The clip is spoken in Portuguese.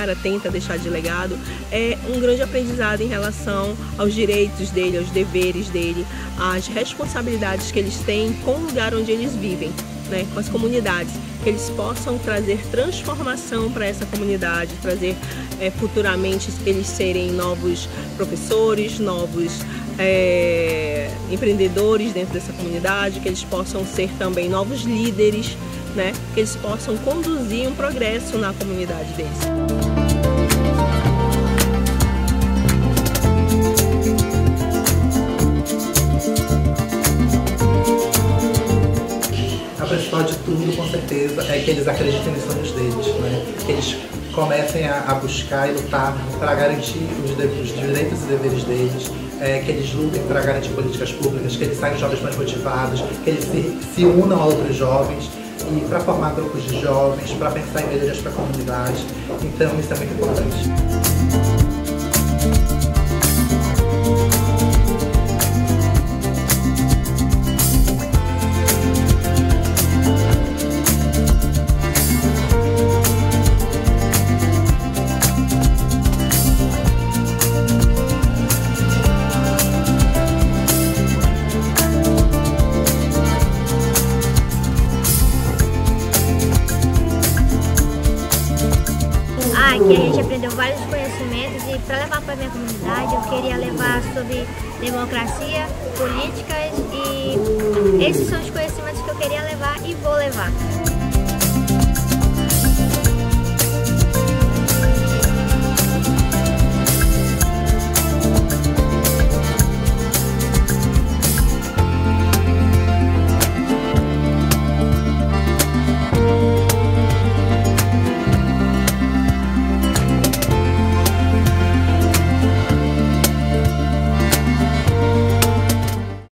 Sara tenta deixar de legado é um grande aprendizado em relação aos direitos dele, aos deveres dele, às responsabilidades que eles têm com o lugar onde eles vivem, né, com as comunidades, que eles possam trazer transformação para essa comunidade, trazer é, futuramente eles serem novos professores, novos é, empreendedores dentro dessa comunidade, que eles possam ser também novos líderes, né? que eles possam conduzir um progresso na comunidade deles. Principal de tudo, com certeza, é que eles acreditem nos sonhos deles, né? que eles comecem a, a buscar e lutar para garantir os, os direitos e deveres deles, é, que eles lutem para garantir políticas públicas, que eles saiam jovens mais motivados, que eles se, se unam a outros jovens e para formar grupos de jovens, para pensar em melhorias para a comunidade. Então isso é muito importante. Aqui a gente aprendeu vários conhecimentos e para levar para minha comunidade eu queria levar sobre democracia, políticas e esses são os conhecimentos que eu queria levar e vou levar.